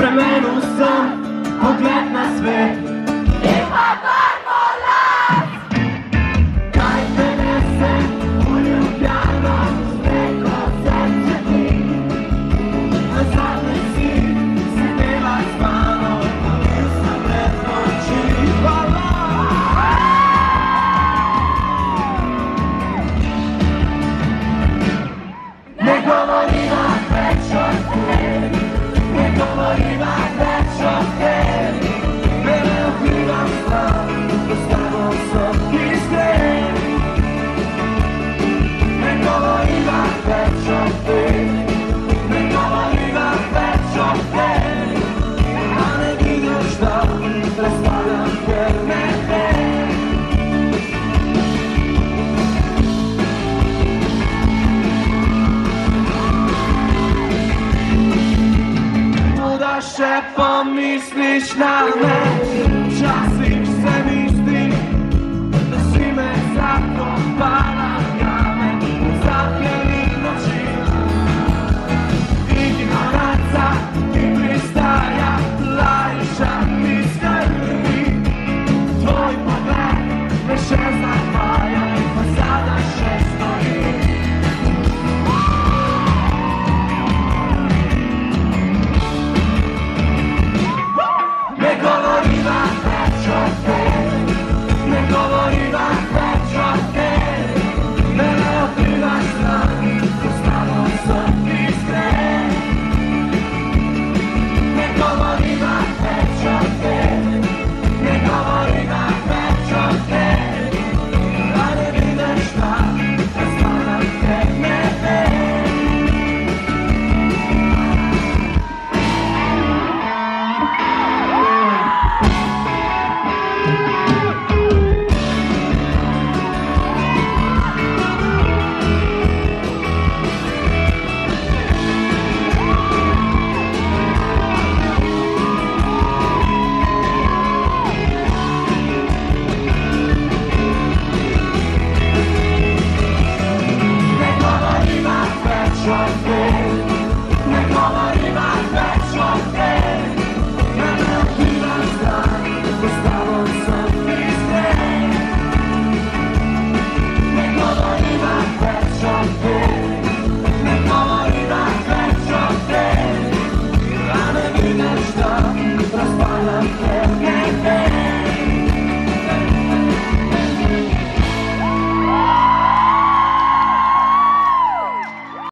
vremenu sam pogled na svet Body, Pomyślisz na mnie, Just ich zemi